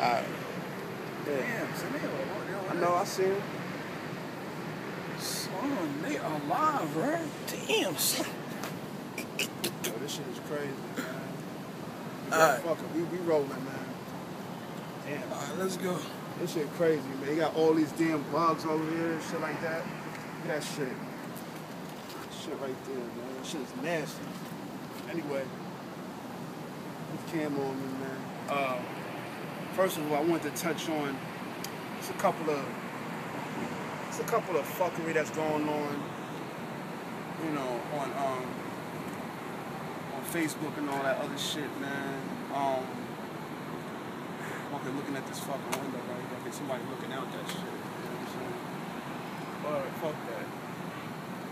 Alright. Yeah. Damn, son, they all, I know, I seen him. Son, they alive, right? Damn, son. Yo, this shit is crazy, man. We, Alright. fuck it. we, we rolling, man. Damn. All right, let's go. This shit crazy, man. You got all these damn bugs over here and shit like that. Look at that shit. Shit right there, man. That shit is nasty. Anyway, put cam on me, man. Uh, first of all, I wanted to touch on it's a couple of it's a couple of fuckery that's going on, you know, on um on Facebook and all that other shit, man. Um, Okay, looking at this fucking window right here. Okay, somebody looking out that shit. You know what I'm saying? Fuck that.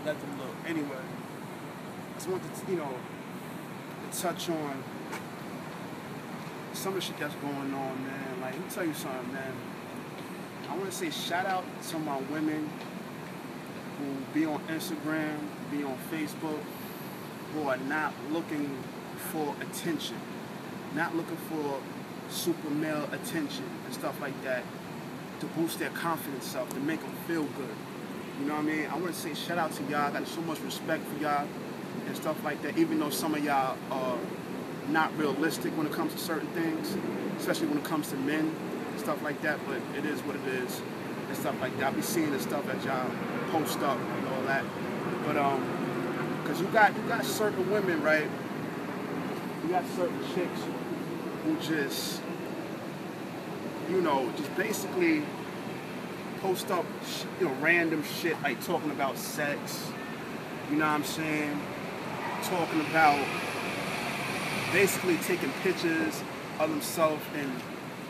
Let them look. Anyway, I just wanted to, you know, to touch on some of the shit that's going on, man. Like, let me tell you something, man. I want to say shout out to my women who be on Instagram, be on Facebook, who are not looking for attention, not looking for super male attention and stuff like that to boost their confidence up, to make them feel good. You know what I mean? I want to say shout out to y'all. I got so much respect for y'all and stuff like that, even though some of y'all are not realistic when it comes to certain things, especially when it comes to men and stuff like that, but it is what it is and stuff like that. I be seeing the stuff that y'all post up and all that. But um, cause you got you got certain women, right? You got certain chicks who just, you know, just basically post up, you know, random shit like talking about sex. You know what I'm saying? Talking about basically taking pictures of himself and,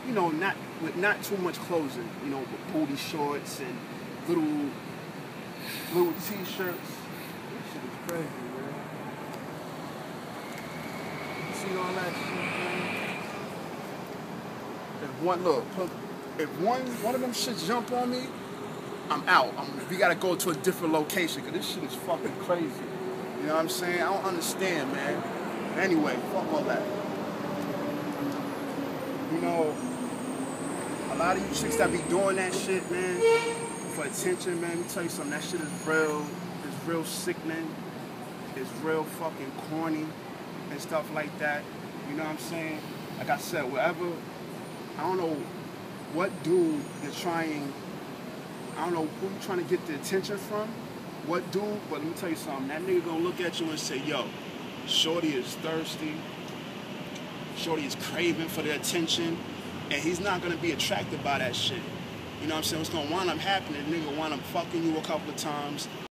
you know, not with not too much clothing. You know, with booty shorts and little little t-shirts. This shit is crazy, man. See all that shit, man? If one look, if one one of them shits jump on me, I'm out. I'm, we gotta go to a different location because this shit is fucking crazy. You know what I'm saying? I don't understand, man. Anyway, fuck all that. You know, a lot of you chicks that be doing that shit, man, for attention, man. Let me tell you something. That shit is real. It's real sickening. It's real fucking corny and stuff like that. You know what I'm saying? Like I said, wherever I don't know what dude you're trying, I don't know who you're trying to get the attention from, what dude, but let me tell you something, that nigga gonna look at you and say, yo, Shorty is thirsty, Shorty is craving for the attention, and he's not gonna be attracted by that shit. You know what I'm saying? What's gonna wind up happening, nigga wind up fucking you a couple of times,